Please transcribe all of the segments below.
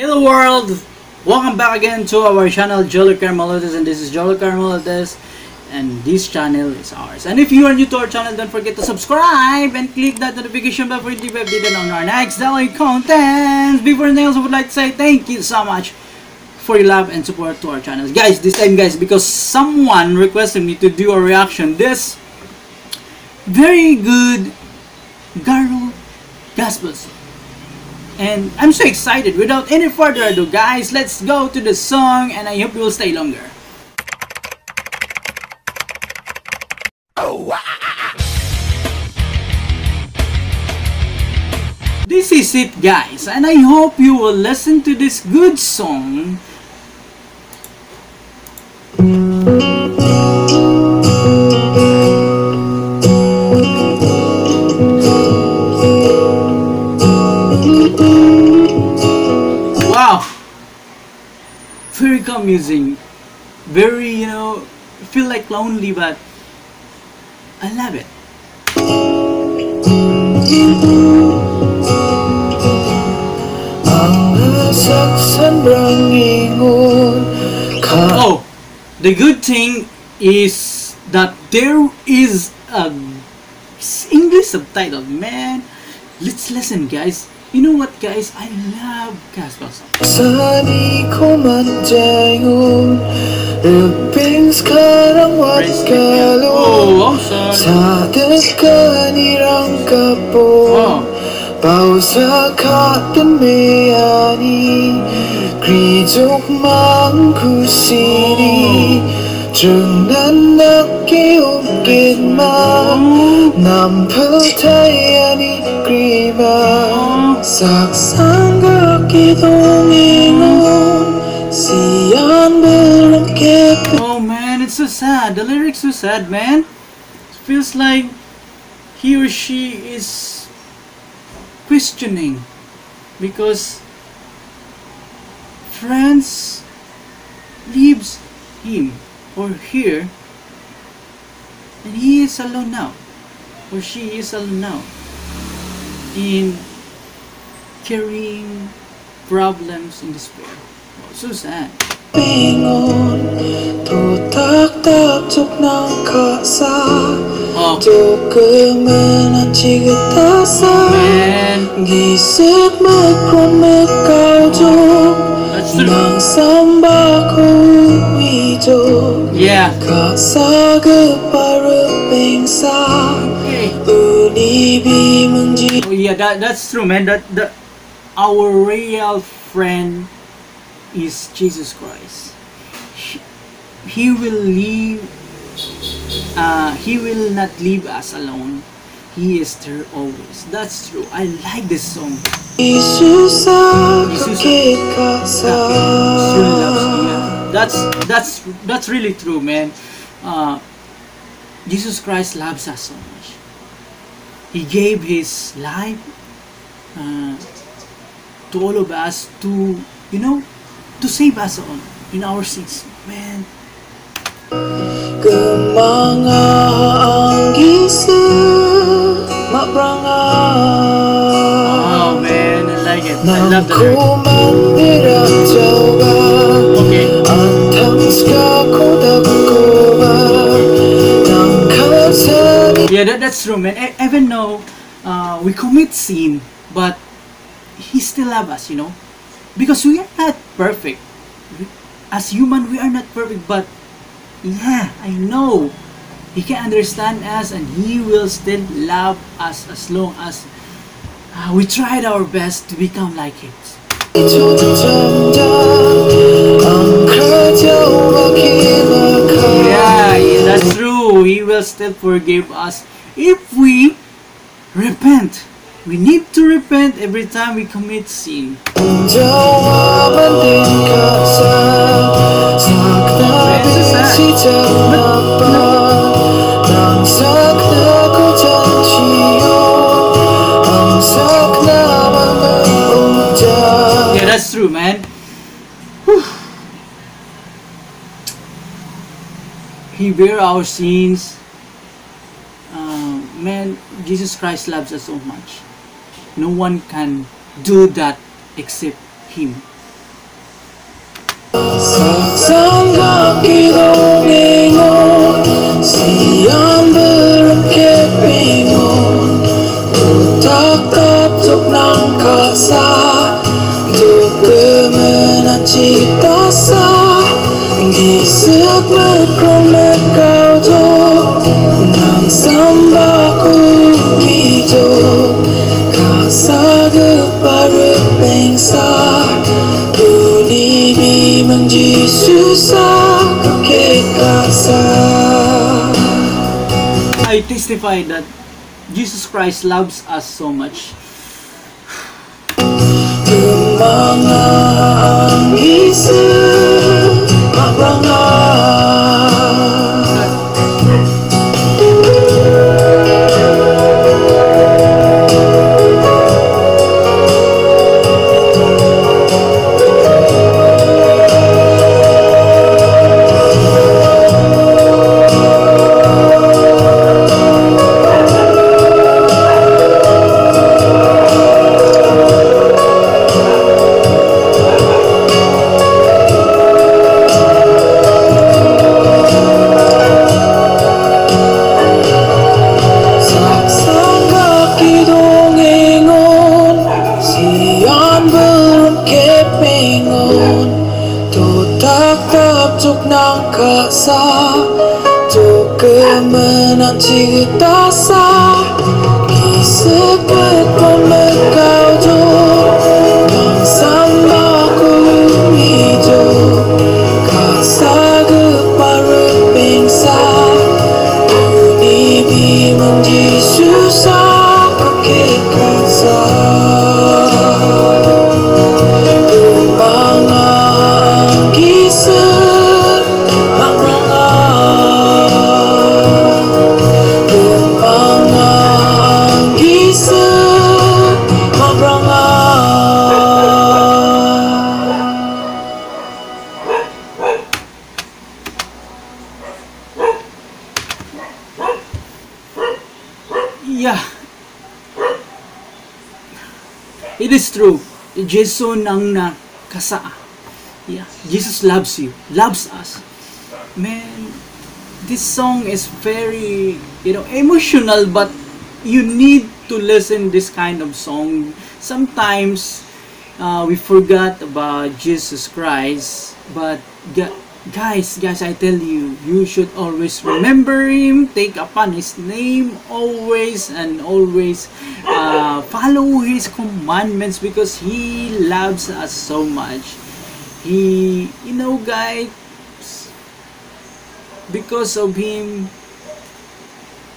Hello world! Welcome back again to our channel Johlo Carmelotes and this is Johlo Carmelotes and this channel is ours. And if you are new to our channel, don't forget to subscribe and click that notification bell for you to be updated on our next daily content. Before else, I would like to say thank you so much for your love and support to our channels. Guys, this time guys, because someone requested me to do a reaction, this very good Garo Gospel. And I'm so excited. Without any further ado, guys, let's go to the song and I hope you will stay longer. This is it, guys, and I hope you will listen to this good song. Amusing. Very, you know, feel like lonely, but I love it. Oh, the good thing is that there is a English subtitle. Man, let's listen, guys. You know what, guys? I love gospel songs. Sabi ko man jayon Lebing sekarang Praise God. watkalo Oh, I'm sorry. Sa dekanirang Oh. kapong Bao sa katpameyani Krijok mang kusini Trừng nan naki ukit ma Nam putayani grima Saksang kitong ingon Siyan belum kepo Oh man, it's so sad. The lyrics so sad, man. It feels like he or she is questioning because friends leaves him or her and he is alone now or she is alone now in carrying problems in despair. Oh, so sad. Tutak-tak ng kasa Oh, Tukemen at chigitasa man. Gisik magkromekaujo That's true. Nang samba Yeah. Kasageparaping sa Okay. Ulibi menji Oh yeah, that that's true, man. That that our real friend is Jesus Christ. He, he will leave. Uh, he will not leave us alone. He is there always. That's true. I like this song. Jesus Jesus. kakit He kasa really loves me. That's that's that's really true, man. Uh, Jesus Christ loves us so much. He gave His life uh, to all of us to, you know, to save us all in our sins. Man, Kemanga ang gising Mapranga oh man, I like it. I love the lyrics. Yeah, that, that's true, man. Even though uh, we commit sin, but He still loves us, you know, because we are not perfect. As human, we are not perfect, but yeah, I know He can understand us, and He will still love us as long as uh, we tried our best to become like Him. He will still forgive us if we repent. We need to repent every time we commit sin. Yeah, that's true, man. He bear our sins. Uh, man, Jesus Christ loves us so much. No one can do that except Him. I testify that Jesus Christ loves us so much. Mga isa Marangal 접촉 난 커서 조금은 얹히고 떠서 기습 끝을 물가줘 Yeah. It is true. Jesus nang na kasa. Yeah. Jesus loves you. Loves us. Man, this song is very, you know, emotional but you need to listen this kind of song. Sometimes uh, we forgot about Jesus Christ, but gu- guys, guys, I tell you, you should always remember Him, take upon His name always and always uh, follow His commandments because He loves us so much. He, you know, guys, because of Him,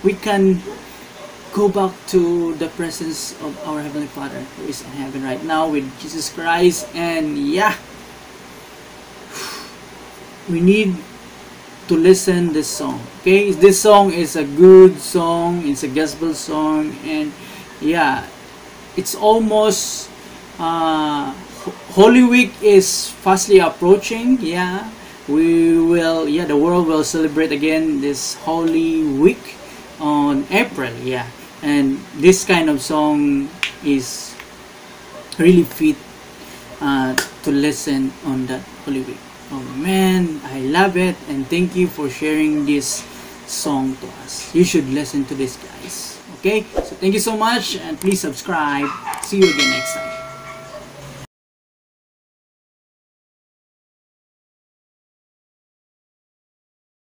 we can go back to the presence of our Heavenly Father who is in heaven right now with Jesus Christ. And yeah, we need to listen this song. Okay, this song is a good song. It's a gospel song, and yeah, it's almost uh, Holy Week is fastly approaching. Yeah, we will. Yeah, the world will celebrate again this Holy Week on April. Yeah, and this kind of song is really fit uh, to listen on that Holy Week. Oh man, I love it and thank you for sharing this song to us. You should listen to this guys. Okay? So thank you so much and please subscribe. See you again next time.